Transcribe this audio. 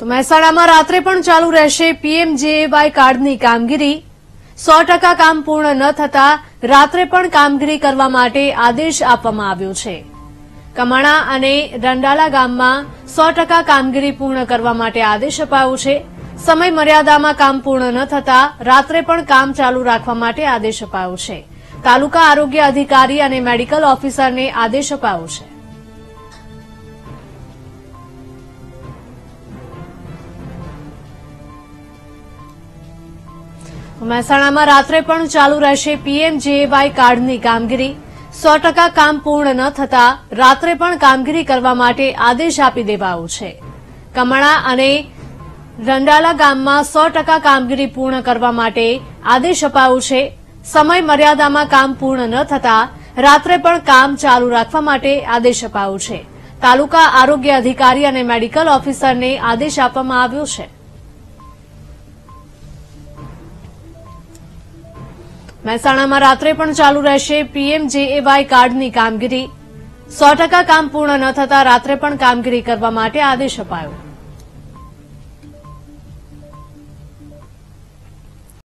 તો મહેસાણામાં રાત્રે પણ ચાલુ રહેશે પીએમજેએવાય કાર્ડની કામગીરી. સો ટકા કામ પૂર્ણ ન થતા રાત્રે પણ કામગીરી કરવા માટે આદેશ આપવામાં આવ્યો છે. કમાણા અને રંડાલા ગામમાં સો ટકા કામગીરી પૂર્ણ કરવા માટે આદેશ અપાયો છે. સમય મર્યાદામાં કામ પૂર્ણ ન થતા રાત્રે પણ કામ ચાલુ રાખવા માટે આદેશ અપાયો છે. તાલુકા આરોગ્ય અધિકારી અને મેડિકલ ઓફિસરને આદેશ અપાયો છે. મહેસાણામાં રાત્રે પણ ચાલુ રહેશે પીએમજેએવાય કાર્ડની કામગીરી. સો ટકા કામ પૂર્ણ ન થતા રાત્રે પણ કામગીરી કરવા માટે આદેશ આપી દેવાયો છે. કમણા અને રંડાલા ગામમાં સો ટકા કામગીરી પૂર્ણ કરવા માટે આદેશ અપાયો છે. સમય મર્યાદામાં કામ પૂર્ણ ન થતા રાત્રે પણ કામ ચાલુ રાખવા માટે આદેશ અપાયો છે. તાલુકા આરોગ્ય અધિકારી અને મેડિકલ ઓફિસરને આદેશ આપવામાં આવ્યો છે. મહેસાણામાં રાત્રે પણ ચાલુ રહેશે પીએમજેએવાય કાર્ડની કામગીરી. સો કામ પૂર્ણ ન થતાં રાત્રે પણ કામગીરી કરવા માટે આદેશ અપાયો.